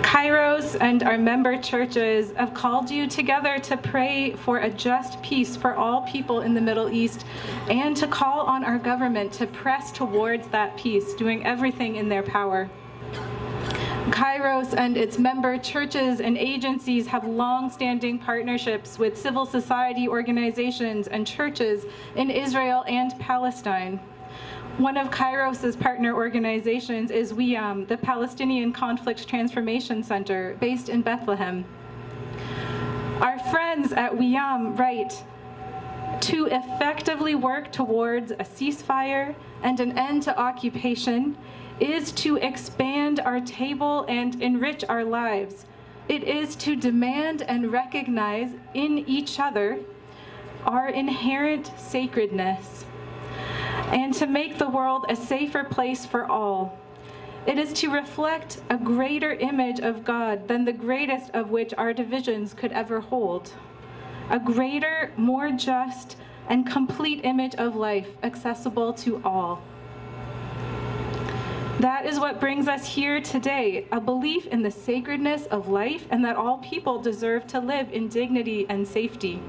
Kairos and our member churches have called you together to pray for a just peace for all people in the Middle East and to call on our government to press towards that peace, doing everything in their power. Kairos and its member churches and agencies have long-standing partnerships with civil society organizations and churches in Israel and Palestine. One of Kairos's partner organizations is WIAM, um, the Palestinian Conflict Transformation Center, based in Bethlehem. Our friends at WIAM write, to effectively work towards a ceasefire and an end to occupation is to expand our table and enrich our lives. It is to demand and recognize in each other our inherent sacredness and to make the world a safer place for all. It is to reflect a greater image of God than the greatest of which our divisions could ever hold. A greater, more just, and complete image of life accessible to all. That is what brings us here today, a belief in the sacredness of life and that all people deserve to live in dignity and safety.